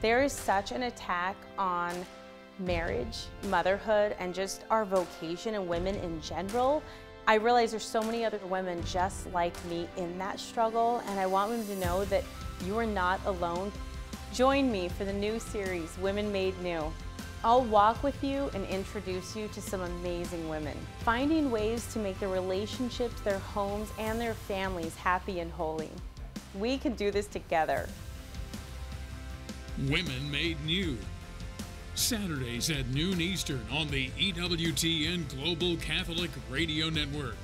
There is such an attack on marriage, motherhood, and just our vocation and women in general. I realize there's so many other women just like me in that struggle, and I want them to know that you are not alone. Join me for the new series, Women Made New. I'll walk with you and introduce you to some amazing women, finding ways to make their relationships, their homes, and their families happy and holy. We can do this together. Women Made New. Saturdays at noon Eastern on the EWTN Global Catholic Radio Network.